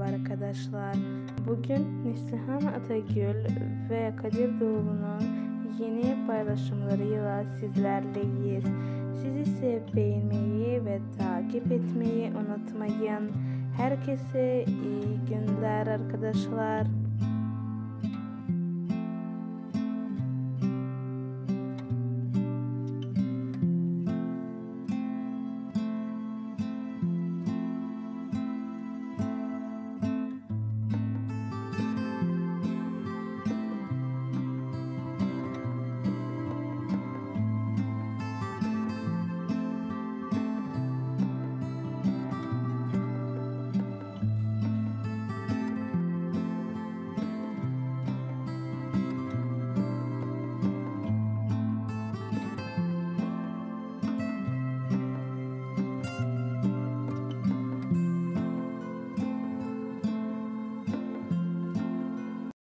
Merhaba arkadaşlar. Bugün Neslihan Atagül ve Kadir Doğulu'nun yeni paylaşımlarıyla sizlerleyiz. Sizi sevip beğenmeyi ve takip etmeyi unutmayın. Herkese iyi günler arkadaşlar.